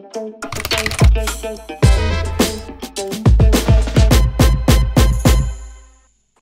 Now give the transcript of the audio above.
どどどどどど。